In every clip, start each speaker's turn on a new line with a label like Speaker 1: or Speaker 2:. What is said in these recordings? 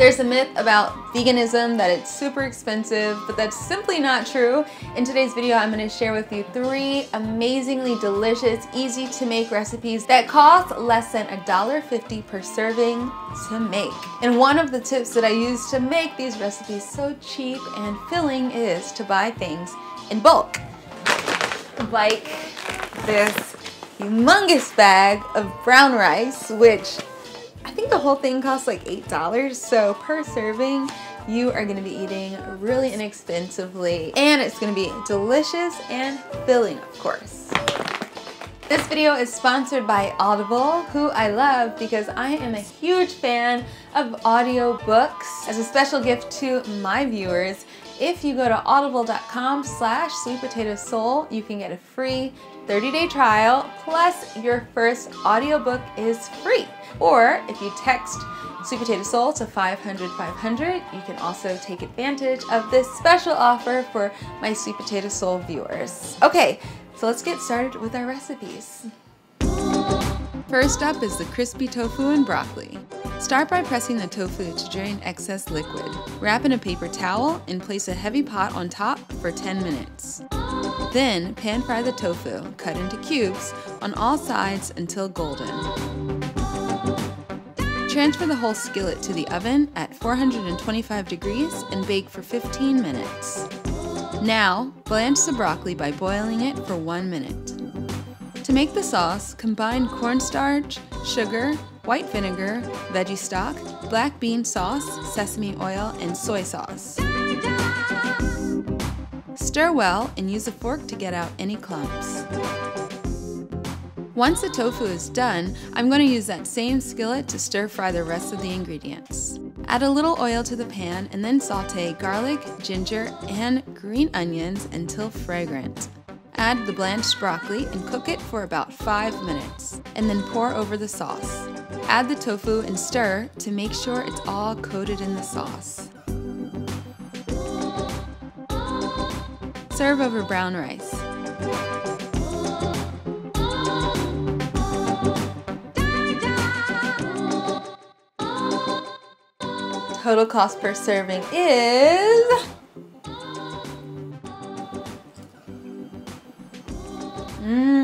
Speaker 1: There's a myth about veganism that it's super expensive, but that's simply not true. In today's video, I'm gonna share with you three amazingly delicious, easy to make recipes that cost less than $1.50 per serving to make. And one of the tips that I use to make these recipes so cheap and filling is to buy things in bulk. Like this humongous bag of brown rice, which I think the whole thing costs like $8. So per serving, you are gonna be eating really inexpensively and it's gonna be delicious and filling, of course. This video is sponsored by Audible, who I love because I am a huge fan of audio books. As a special gift to my viewers, if you go to audible.com slash sweet potato soul, you can get a free 30-day trial, plus your first audiobook is free. Or if you text Sweet Potato Soul to 500 500, you can also take advantage of this special offer for my Sweet Potato Soul viewers. Okay, so let's get started with our recipes. First up is the crispy tofu and broccoli. Start by pressing the tofu to drain excess liquid. Wrap in a paper towel and place a heavy pot on top for 10 minutes. Then pan fry the tofu, cut into cubes, on all sides until golden. Transfer the whole skillet to the oven at 425 degrees and bake for 15 minutes. Now, blanch the broccoli by boiling it for one minute. To make the sauce, combine cornstarch, sugar, white vinegar, veggie stock, black bean sauce, sesame oil, and soy sauce. Stir well and use a fork to get out any clumps. Once the tofu is done, I'm going to use that same skillet to stir fry the rest of the ingredients. Add a little oil to the pan and then saute garlic, ginger, and green onions until fragrant. Add the blanched broccoli and cook it for about 5 minutes, and then pour over the sauce. Add the tofu and stir to make sure it's all coated in the sauce. Serve over brown rice. Total cost per serving is... Mmm.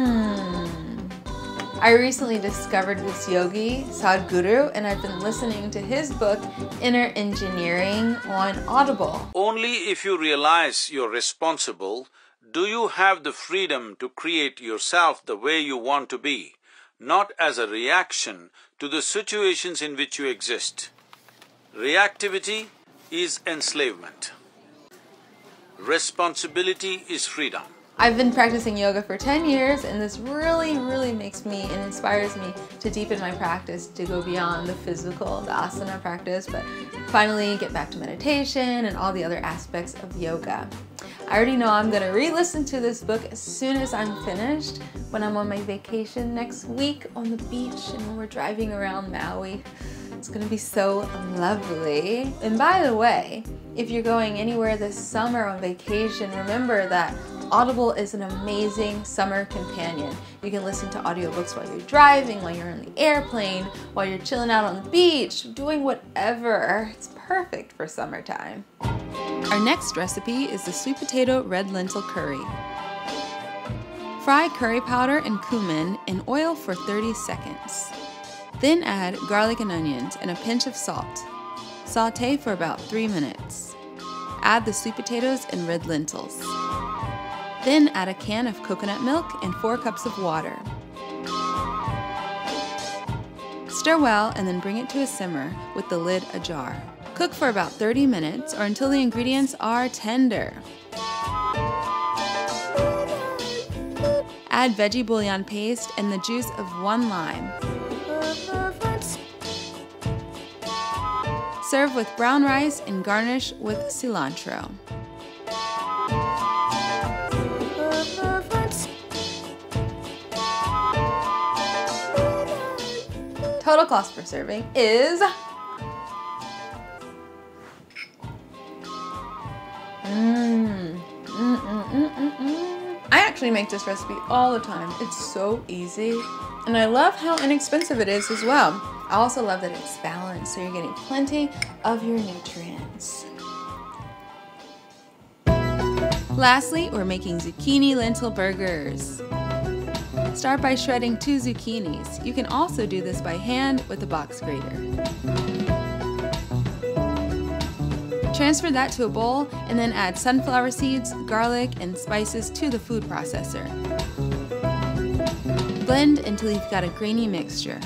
Speaker 1: I recently discovered this yogi, Sadhguru, and I've been listening to his book, Inner Engineering, on Audible.
Speaker 2: Only if you realize you're responsible do you have the freedom to create yourself the way you want to be, not as a reaction to the situations in which you exist. Reactivity is enslavement. Responsibility is freedom.
Speaker 1: I've been practicing yoga for 10 years and this really, really makes me and inspires me to deepen my practice, to go beyond the physical, the asana practice, but finally get back to meditation and all the other aspects of yoga. I already know I'm gonna re-listen to this book as soon as I'm finished when I'm on my vacation next week on the beach and when we're driving around Maui. It's gonna be so lovely. And by the way, if you're going anywhere this summer on vacation, remember that Audible is an amazing summer companion. You can listen to audiobooks while you're driving, while you're on the airplane, while you're chilling out on the beach, doing whatever. It's perfect for summertime. Our next recipe is the sweet potato red lentil curry. Fry curry powder and cumin in oil for 30 seconds. Then add garlic and onions and a pinch of salt. Saute for about 3 minutes. Add the sweet potatoes and red lentils. Then add a can of coconut milk and 4 cups of water. Stir well and then bring it to a simmer with the lid ajar. Cook for about 30 minutes or until the ingredients are tender. Add veggie bouillon paste and the juice of one lime. Serve with brown rice and garnish with cilantro. Total cost per serving is mm, mm, mm. I actually make this recipe all the time. It's so easy. And I love how inexpensive it is as well. I also love that it's balanced, so you're getting plenty of your nutrients. Lastly, we're making zucchini lentil burgers. Start by shredding two zucchinis. You can also do this by hand with a box grater. Transfer that to a bowl and then add sunflower seeds, garlic, and spices to the food processor. Blend until you've got a grainy mixture.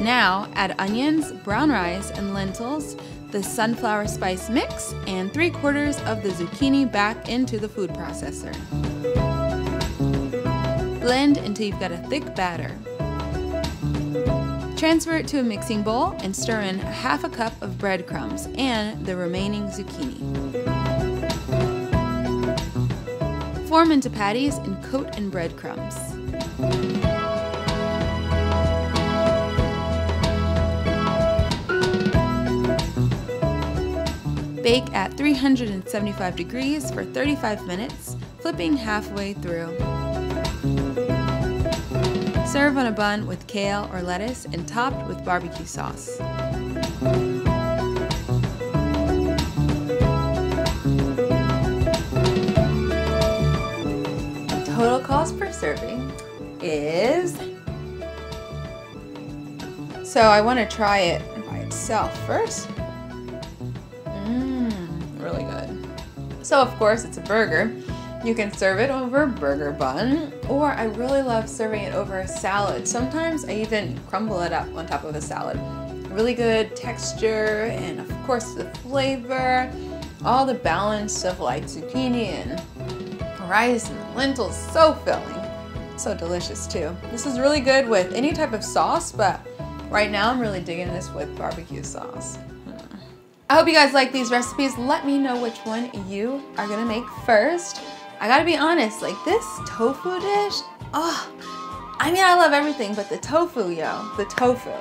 Speaker 1: Now add onions, brown rice, and lentils, the sunflower spice mix, and 3 quarters of the zucchini back into the food processor. Blend until you've got a thick batter. Transfer it to a mixing bowl and stir in half a cup of breadcrumbs and the remaining zucchini. Form into patties and coat in breadcrumbs. Bake at 375 degrees for 35 minutes, flipping halfway through. Serve on a bun with kale or lettuce and topped with barbecue sauce. Total cost per serving is... So I want to try it by itself first. Mmm, really good. So of course it's a burger. You can serve it over a burger bun, or I really love serving it over a salad. Sometimes I even crumble it up on top of a salad. Really good texture, and of course the flavor, all the balance of like zucchini and rice and lentils, so filling. So delicious too. This is really good with any type of sauce, but right now I'm really digging this with barbecue sauce. Hmm. I hope you guys like these recipes. Let me know which one you are gonna make first. I gotta be honest, like this tofu dish, oh, I mean, I love everything, but the tofu, yo, the tofu,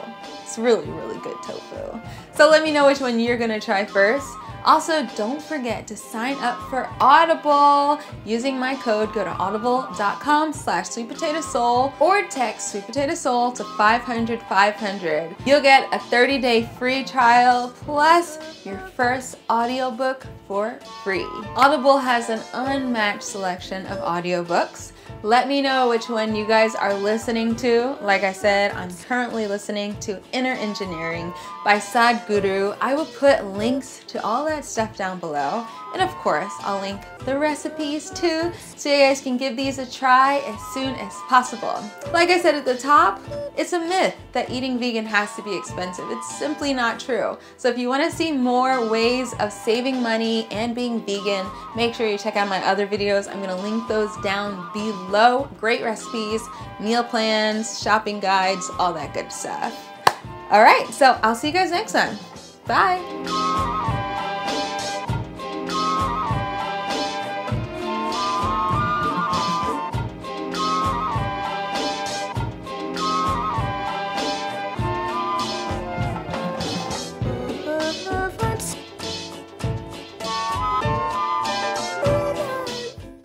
Speaker 1: it's really, really good tofu. So let me know which one you're gonna try first. Also, don't forget to sign up for Audible. Using my code, go to audible.com slash sweet potato soul or text sweet potato soul to 500 500. You'll get a 30 day free trial plus your first audiobook for free. Audible has an unmatched selection of audiobooks let me know which one you guys are listening to. Like I said, I'm currently listening to Inner Engineering by Sadhguru. I will put links to all that stuff down below. And of course, I'll link the recipes too, so you guys can give these a try as soon as possible. Like I said at the top, it's a myth that eating vegan has to be expensive. It's simply not true. So if you wanna see more ways of saving money and being vegan, make sure you check out my other videos. I'm gonna link those down below. Great recipes, meal plans, shopping guides, all that good stuff. All right, so I'll see you guys next time. Bye.